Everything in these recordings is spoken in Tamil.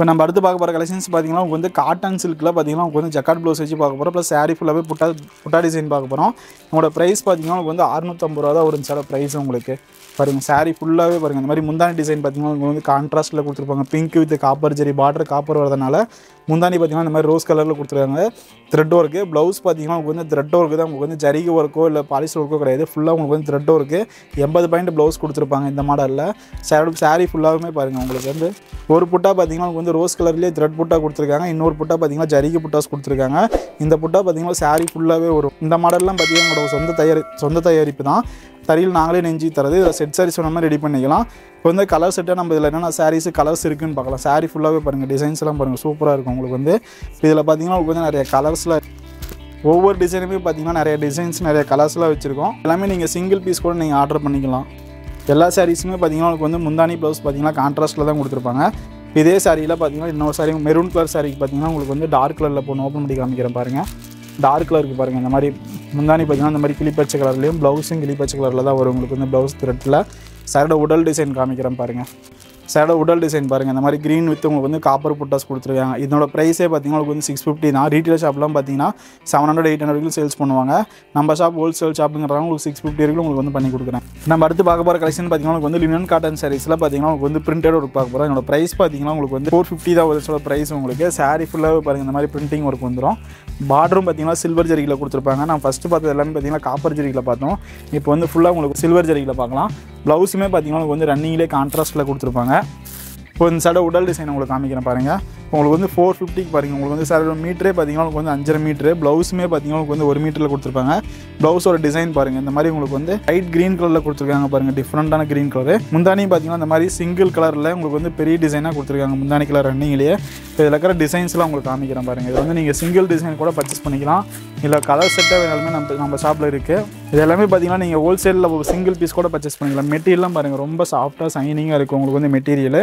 இப்போ நம்ம அடுத்து பார்க்க போகிற கலெக்ஷன்ஸ் பார்த்தீங்கன்னா உங்களுக்கு வந்து காட்டன் சில்கில் பார்த்தீங்கன்னா உங்களுக்கு வந்து ஜக்காட் ப்ளவுஸ் வச்சு பார்க்க போகிறோம் ப்ளஸ் சாரீ ஃபுல்லாகவே புட்டா புட்டா டிசைன் பார்க்க போகிறோம் உங்களோட ப்ரைஸ் பார்த்தீங்கன்னா உங்களுக்கு வந்து அறுநூத்தம்பது ரூபா தான் ஒரு சார் ப்ரைஸ் உங்களுக்கு பாருங்கள் சாரீ ஃபுல்லாகவே பாருங்கள் இந்த மாதிரி முந்தானி டிசைன் பார்த்தீங்கன்னா உங்களுக்கு வந்து கான்ட்ராஸ்ட்டில் கொடுத்துருப்பாங்க. Pink with copper zari border copper வரதுனால முந்தானி பார்த்தீங்கன்னா இந்த மாதிரி ரோஸ் கலரில் கொடுத்துருக்காங்க. த்ரெட் ஒர்க்கு ப்ளவுஸ் பார்த்தீங்கன்னா உங்களுக்கு வந்து த்ரெட் ஒர்க்கு தான். உங்களுக்கு வந்து ஜரிகை ஒர்க்கோ இல்லை பாலிஸ் ஒர்க்கோ கிடையாது. ஃபுல்லாக உங்களுக்கு வந்து த்ரெட் ஒர்க்கு எண்பது பாயிண்ட் ப்ளவுஸ் கொடுத்துருப்பாங்க இந்த மாடலில் சாரி சாரீ ஃபுல்லாகவுமே பாருங்கள் உங்களுக்கு வந்து. ஒரு புட்டா பார்த்தீங்கன்னா உங்களுக்கு வந்து ரோஸ் கலர்லேயே த்ரெட் புட்டா கொடுத்துருக்காங்க. இன்னொரு புட்டா பார்த்தீங்கன்னா ஜரிகை புட்டாஸ் கொடுத்துருக்காங்க. இந்த புட்டா பார்த்தீங்கன்னா சாரீ ஃபுல்லாகவே வரும். இந்த மாடல்லாம் பார்த்தீங்கன்னா உங்களோட சொந்த தயாரி சொந்த தயாரிப்பு தான். தறியில் நாங்களே நெஞ்சு தரது. செட் சாரீஸ் சொன்ன மாதிரி ரெடி பண்ணிக்கலாம். இப்போ வந்து கலர் செட்டாக நம்ம இதில் என்னென்ன சாரீஸ் கலர்ஸ் இருக்குன்னு பார்க்கலாம். சாரீ ஃபுல்லாகவே பாருங்கள் டிசைன்ஸ் எல்லாம் பாருங்கள் சூப்பராக இருக்கும் உங்களுக்கு வந்து. இதில் பார்த்தீங்கன்னா உங்களுக்கு வந்து நிறைய கலர்ஸில் ஒவ்வொரு டிசைனுமே பார்த்தீங்கன்னா நிறைய டிசைன்ஸ் நிறைய கலர்ஸ்லாம் வச்சுருக்கோம். எல்லாமே நீங்கள் சிங்கிள் பீஸ் கூட நீங்கள் ஆர்டர் பண்ணிக்கலாம். எல்லா சாரீஸுமே பார்த்தீங்கன்னா உங்களுக்கு வந்து முந்தானி ப்ளவுஸ் பார்த்தீங்கன்னா கான்ட்ராஸ்ட்டில் தான் கொடுத்துருப்பாங்க. இதே சாரியில் பார்த்தீங்கன்னா இன்னொரு சாரி மெரூன் கலர் சாரிக்கு பார்த்தீங்கன்னா உங்களுக்கு வந்து டார்க் கலரில் போன ஓப்பன் பண்ணி காமிக்கிறேன் பாருங்கள் டார்க் கலருக்கு பாருங்கள் இந்த மாதிரி முந்தானி பார்த்தீங்கன்னா இந்த மாதிரி கிளிப்பச்சை கலர்லேயும் ப்ளவுஸும் கிளிப்பச்சை கலரில் தான் வரும். உங்களுக்கு வந்து ப்ளவுஸ் த்ரெட்டில் சரோட உடல் டிசைன் காமிக்கிறேன் பாருங்கள் சேட உடல் டிசைன் பாருங்கள் இந்த மாதிரி க்ரீன் வித் உங்களுக்கு வந்து காப்பர் புட்டாஸ் கொடுத்துருக்காங்க. இதனோட ப்ரைஸே பார்த்தீங்கன்னா உங்களுக்கு வந்து சிக்ஸ் ஃபிஃப்டி தான். ரீட்டைல் ஷாப்லாம் பார்த்தீங்கன்னா seven hundred eight hundred sales பண்ணுவாங்க. நம்ம ஷாப் ஹோல்சேல் ஷாப்புங்கிறவங்க உங்களுக்கு சிக்ஸ் ஃபிஃப்டி வரைக்கும் உங்களுக்கு வந்து பண்ணி கொடுக்குறேன். நம்ம அடுத்து பார்க்க போகிற கலெக்ஷன் பார்த்தீங்கன்னா உங்களுக்கு வந்து லினன் காட்டன் சாரீஸில் பார்த்தீங்கன்னா உங்களுக்கு வந்து பிரிண்டட் ஒர்க் பார்க்க போகிறோம் என்னோட ப்ரைஸ் பார்த்தீங்கன்னா உங்களுக்கு வந்து ஃபோர் ஃபிஃப்டி தான் ஒரு ப்ரைஸ் உங்களுக்கு சாரீ ஃபுல்லாகவே பாருங்கள் இந்த மாதிரி பிரிண்டிங் ஒர்க் வந்துடும் பார்டரும் பார்த்தீங்கன்னா சில்வர் ஜரிகில் கொடுத்துருப்பாங்க. நான் ஃபஸ்ட்டு பார்த்தது எல்லாமே பார்த்தீங்கன்னா காப்பர் ஜரிகில் பார்த்தோம். இப்போ வந்து ஃபுல்லாக உங்களுக்கு சில்வர் ஜரிகில் பார்க்கலாம். ப்ளவுஸுமே பார்த்தீங்கன்னா உங்களுக்கு வந்து ரன்னிங்லேயே கான்ட்ராஸ்ட்டில் கொடுத்துருப்பாங்க. இப்போ இந்த சட உடல் டிசைன் உங்களுக்கு காமிக்கிறேன் பாருங்கள் உங்களுக்கு வந்து ஃபோர் ஃபிஃப்டிக்கு பாருங்கள் உங்களுக்கு வந்து சட மீட்டரே பார்த்தீங்கன்னா உங்களுக்கு வந்து அஞ்சரை மீட்ரு ப்ளவுஸுமே பார்த்தீங்கன்னா உங்களுக்கு வந்து ஒரு மீட்டரில் கொடுத்துருப்பாங்க. ப்ளவுஸோட டிசைன் பாருங்கள் இந்த மாதிரி உங்களுக்கு வந்து லைட் க்ரீன் கலரில் கொடுத்துருக்காங்க பாருங்கள் டிஃப்ரெண்ட்டான க்ரீன் கலரு முந்தானி பார்த்தீங்கன்னா இந்த மாதிரி சிங்கிள் கலரில் உங்களுக்கு வந்து பெரிய டிசைனாக கொடுத்துருக்காங்க. முந்தானி கலர் ரன்னிங்லேயே இப்போ இதில் இருக்கிற டிசைன்ஸ்லாம் உங்களுக்கு காமிக்கிறேன் பாருங்கள் இது வந்து நீங்கள் சிங்கிள் டிசைன் கூட பர்ச்சேஸ் பண்ணிக்கலாம். இல்லை கலர் செட்டாக வேணாலுமே நம்ம நம்ம ஷாப்பில் இருக்குது இது எல்லாமே பார்த்தீங்கன்னா நீங்கள் ஹோல்சேலில் சிங்கிள் பீஸ் கூட பர்ச்சேஸ் பண்ணிக்கலாம். மெட்டீரியல்லாம் பாருங்கள் ரொம்ப சாஃப்ட்டாக சைனிங்காக இருக்கும் உங்களுக்கு வந்து மெட்டீரியல்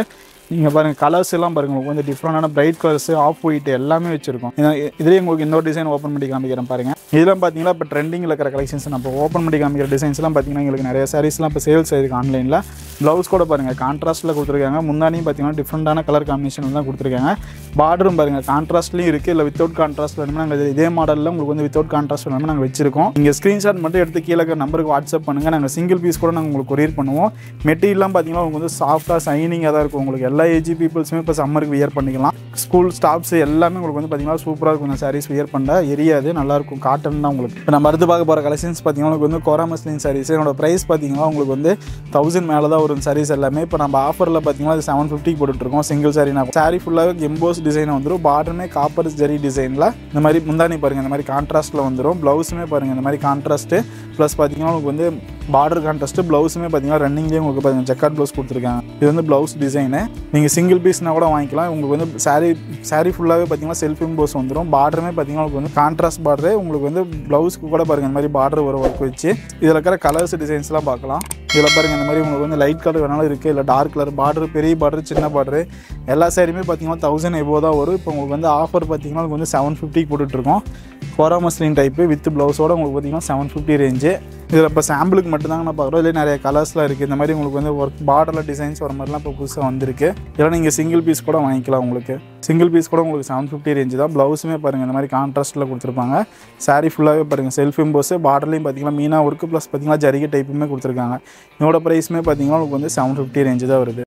நீங்கள் பாருங்கள் கலர்ஸ் எல்லாம் பாருங்கள் உங்களுக்கு வந்து டிஃப்ரெண்டான பிரைட் கலர்ஸ் ஆஃப் ஒயிட் எல்லாமே வச்சிருக்கோம். இதுலேயே உங்களுக்கு இன்னொரு டிசைன் ஓப்பன் பண்ணி காமிக்கிறேன் பாருங்கள் இதெல்லாம் பார்த்தீங்கன்னா இப்போ ட்ரெண்டிங்கில் இருக்கிற கலெக்ஷன்ஸ் நம்ம ஓப்பன் பண்ணி காமிக்கிற டிசைன்ஸ்லாம் பார்த்தீங்கன்னா எங்களுக்கு நிறைய சாரீஸ்லாம் இப்போ சேல்ஸ் ஆயிருக்கு ஆன்லைனில் ப்ளவுஸ் கூட பாருங்கள் கான்ட்ராஸ்ட்டில் கொடுத்துருக்காங்க. முன்னாடியும் பார்த்தீங்கன்னா டிஃப்ரெண்டான கலர் காம்பினேஷன் தான் கொடுத்துருக்காங்க. பார்டரும் பாருங்கள் கான்ட்ராஸ்ட்லையும் இருக்குது இல்லை வித்தவுட் கான்ட்ராஸ்ட் வேணுமா நாங்கள் இதே மாடலில் உங்களுக்கு வந்து வித்தவுட் கான்ட்ராஸ்ட் வேணுமா நாங்கள் வச்சிருக்கோம். நீங்கள் ஸ்க்ரீன்ஷாட் மட்டும் எடுத்து கீழே இருக்கிற நம்பருக்கு வாட்ஸ்அப் பண்ணுங்கள் நாங்கள் சிங்கிள் பீஸ் கூட நாங்கள் உங்களுக்கு கொரியர் பண்ணுவோம். மெட்டீரியல்லாம் பார்த்தீங்கன்னா உங்களுக்கு வந்து சாஃப்ட்டாக சைனிங்காக தான் இருக்கும். உங்களுக்கு எல்லா ஏஜ் பீப்புள்ஸுமே இப்போ சம்மருக்கு வியர் பண்ணிக்கலாம். ஸ்கூல் ஸ்டாஃப்ஸ் எல்லாமே உங்களுக்கு வந்து பார்த்தீங்கன்னா சூப்பராக இருக்கும். இந்த சாரீஸ் வியர் பண்ண எரியாது நல்லாயிருக்கும் காட்டன் தான் உங்களுக்கு. இப்போ நம்ம அடுத்து பார்க்க போகிற கலெக்ஷன்ஸ் பார்த்தீங்கன்னா உங்களுக்கு வந்து கோராமஸ்லின் சாரீஸ் என்னோட ப்ரைஸ் பார்த்தீங்கன்னா உங்களுக்கு வந்து தௌசண்ட் மேலே தான் வரும் சாரீஸ் எல்லாமே. இப்போ நம்ம ஆஃபரில் பார்த்தீங்கன்னா அது செவன் ஃபிஃப்டிக்கு போட்டுட்ருக்கோம் சிங்கிள் சாரீ நான் சாரீ ஃபுல்லாக எம்போஸ் டிசைன் வந்துடும் பார்டருமே காப்பர் ஜெரி டிசைனில் இந்த மாதிரி முந்தானி பாருங்கள் இந்த மாதிரி கான்ட்ராஸ்ட்டில் வந்துடும் ப்ளவுஸுமே பாருங்கள் இந்த மாதிரி கான்ட்ராஸ்ட்டு ப்ளஸ் பார்த்தீங்கன்னா உங்களுக்கு வந்து பார்டர் கான்ட்ராஸ்ட்டு ப்ளவுஸுமே பார்த்தீங்கன்னா ரன்னிங்லேயே உங்களுக்கு பாருங்கள் ஜக்காட் ப்ளவுஸ் கொடுத்துருக்காங்க. இது வந்து ப்ளவுஸ் டிசைனு நீங்கள் சிங்கிள் பீஸ்னா கூட வாங்கிக்கலாம். உங்களுக்கு வந்து சாரீ சாரீ ஃபுல்லாகவே பார்த்தீங்கன்னா செல்ஃப் இம்போஸ் வந்துடும் பார்டருமே பார்த்தீங்கன்னா உங்களுக்கு வந்து கான்ட்ராஸ்ட் பார்டரு உங்களுக்கு வந்து ப்ளவுஸ்க்கு கூட பாருங்கள் இந்த மாதிரி பார்டர் ஒரு ஒர்க் வச்சு. இதில் இருக்கிற கலர்ஸ் டிசைன்ஸ்லாம் பார்க்கலாம். இதில் பாருங்கள் இந்த மாதிரி உங்களுக்கு வந்து லைட் கலர் வேணாலும் இருக்குது இல்லை டார்க் கலர் பார்டர் பெரிய பார்டர் சின்ன பார்டர் எல்லா சைடுமே பார்த்தீங்கன்னா தௌசண்ட் எபோ தான் வரும். இப்போ உங்களுக்கு வந்து ஆஃபர் பார்த்தீங்கன்னா உங்களுக்கு வந்து செவன் ஃபிஃப்டிக்கு போட்டுட்ருக்கோம். கோரா மஸ்லின் டைப்பு வித் ப்ளவுஸோட உங்களுக்கு பார்த்தீங்கன்னா செவன் ஃபிஃப்டி ரேஞ்சு இதில் இப்போ சாம்பிளுக்கு மட்டும்தாங்க நான் பார்க்குறோம். இல்லை நிறைய கலர்ஸ்லாம் இருக்குது இந்த மாதிரி உங்களுக்கு வந்து ஒர்க் பார்டரில் டிசைன்ஸ் வர மாதிரிலாம் இப்போ புதுசாக வந்திருக்கு. இதெல்லாம் நீங்கள் சிங்கிள் பீஸ் கூட வாங்கிக்கலாம் உங்களுக்கு. சிங்கிள் பீஸ் கூட உங்களுக்கு செவன் ஃபிஃப்டி ரேஞ்சு தான். ப்ளவுஸுமே பாருங்கள் இந்த மாதிரி கான்ட்ராஸ்ட்டில் கொடுத்துருப்பாங்க. சாரீ ஃபுல்லாகவே பாருங்கள் செல்ஃப் இம்போஸ் பார்டர்லையும் பார்த்தீங்கன்னா மீனா ஒர்க்கு ப்ளஸ் பார்த்தீங்கன்னா ஜரிகை டைப்புமே கொடுத்துருக்காங்க. இதோட ப்ரைஸுமே பார்த்தீங்கன்னா உங்களுக்கு வந்து செவன் ஃபிஃப்டி ரேஞ்சு தான் வருது.